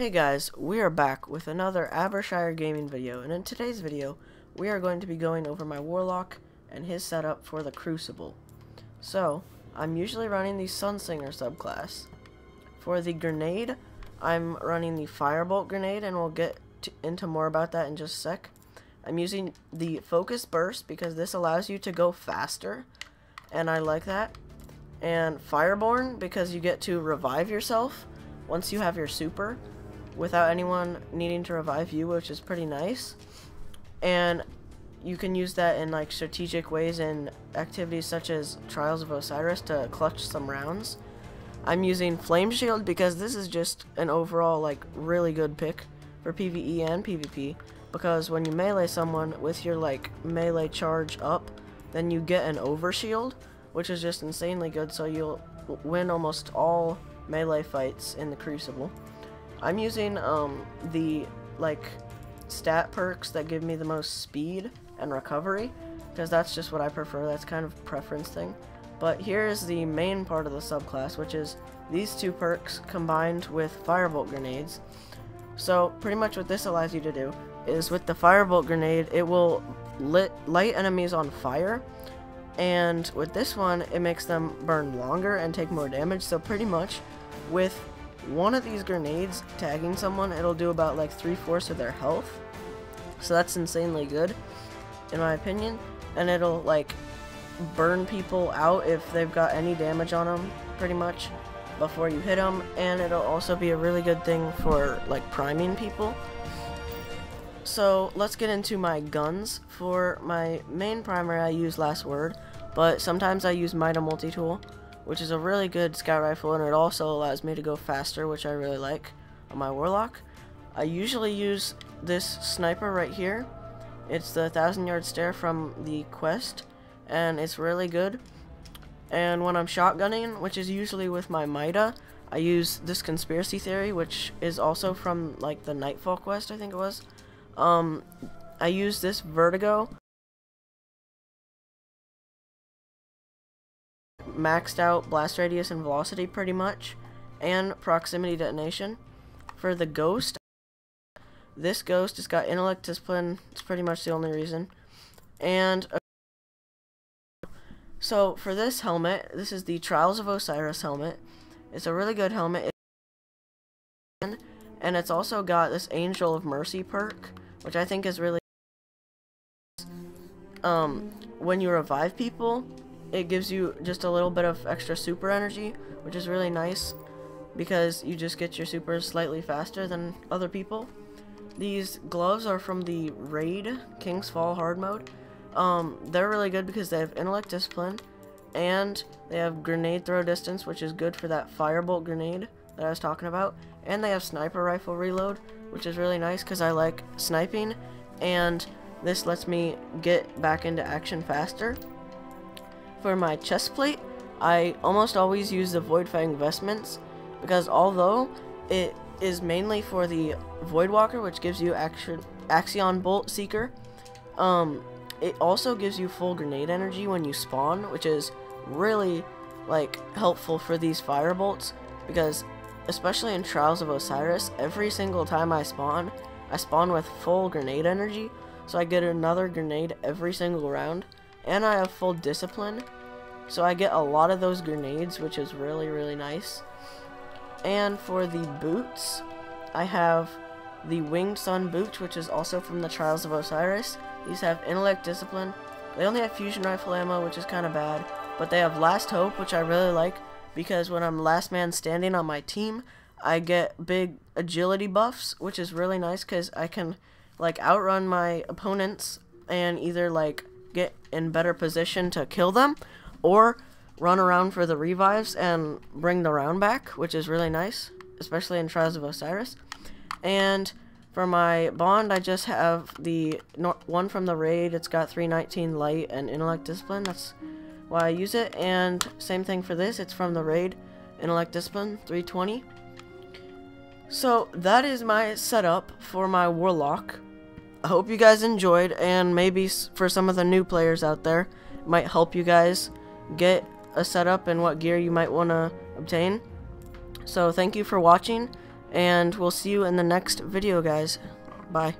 Hey guys, we are back with another Abershire gaming video, and in today's video, we are going to be going over my Warlock and his setup for the Crucible. So, I'm usually running the Sunsinger subclass. For the grenade, I'm running the Firebolt grenade, and we'll get into more about that in just a sec. I'm using the Focus Burst because this allows you to go faster, and I like that. And Fireborn because you get to revive yourself once you have your super without anyone needing to revive you, which is pretty nice. And you can use that in like strategic ways in activities such as Trials of Osiris to clutch some rounds. I'm using Flame Shield because this is just an overall like really good pick for PvE and PvP because when you melee someone with your like melee charge up, then you get an overshield, which is just insanely good so you'll win almost all melee fights in the Crucible. I'm using um, the like stat perks that give me the most speed and recovery because that's just what I prefer. That's kind of preference thing. But here is the main part of the subclass, which is these two perks combined with firebolt grenades. So pretty much what this allows you to do is with the firebolt grenade, it will lit light enemies on fire. And with this one, it makes them burn longer and take more damage. So pretty much with one of these grenades tagging someone, it'll do about like three-fourths of their health. So that's insanely good, in my opinion. And it'll like burn people out if they've got any damage on them, pretty much, before you hit them. And it'll also be a really good thing for like priming people. So let's get into my guns. For my main primary, I use Last Word, but sometimes I use Mida Multi-Tool which is a really good scout rifle, and it also allows me to go faster, which I really like on my Warlock. I usually use this sniper right here. It's the Thousand Yard Stare from the quest, and it's really good. And when I'm shotgunning, which is usually with my Mida, I use this Conspiracy Theory, which is also from, like, the Nightfall quest, I think it was. Um, I use this Vertigo, maxed out blast radius and velocity pretty much, and proximity detonation. For the ghost, this ghost has got intellect discipline, it's pretty much the only reason. And so for this helmet, this is the Trials of Osiris helmet. It's a really good helmet. And it's also got this Angel of Mercy perk, which I think is really um when you revive people, it gives you just a little bit of extra super energy, which is really nice because you just get your supers slightly faster than other people. These gloves are from the Raid King's Fall hard mode. Um, they're really good because they have intellect discipline and they have grenade throw distance, which is good for that firebolt grenade that I was talking about. And they have sniper rifle reload, which is really nice because I like sniping and this lets me get back into action faster. For my chest plate, I almost always use the Voidfang Vestments because although it is mainly for the Voidwalker, which gives you Action, Axion Bolt Seeker, um, it also gives you full grenade energy when you spawn, which is really like helpful for these fire bolts because especially in Trials of Osiris, every single time I spawn, I spawn with full grenade energy, so I get another grenade every single round and I have full discipline. So I get a lot of those grenades, which is really, really nice. And for the boots, I have the Winged Sun boots, which is also from the Trials of Osiris. These have Intellect Discipline. They only have Fusion Rifle ammo, which is kind of bad. But they have Last Hope, which I really like, because when I'm last man standing on my team, I get big agility buffs, which is really nice, because I can, like, outrun my opponents and either, like, get in better position to kill them, or run around for the revives and bring the round back, which is really nice, especially in Trials of Osiris. And for my bond, I just have the one from the raid. It's got 319 light and intellect discipline. That's why I use it. And same thing for this. It's from the raid, intellect discipline 320. So that is my setup for my warlock. I hope you guys enjoyed, and maybe for some of the new players out there, might help you guys get a setup and what gear you might want to obtain. So thank you for watching, And we'll see you in the next video, guys. Bye.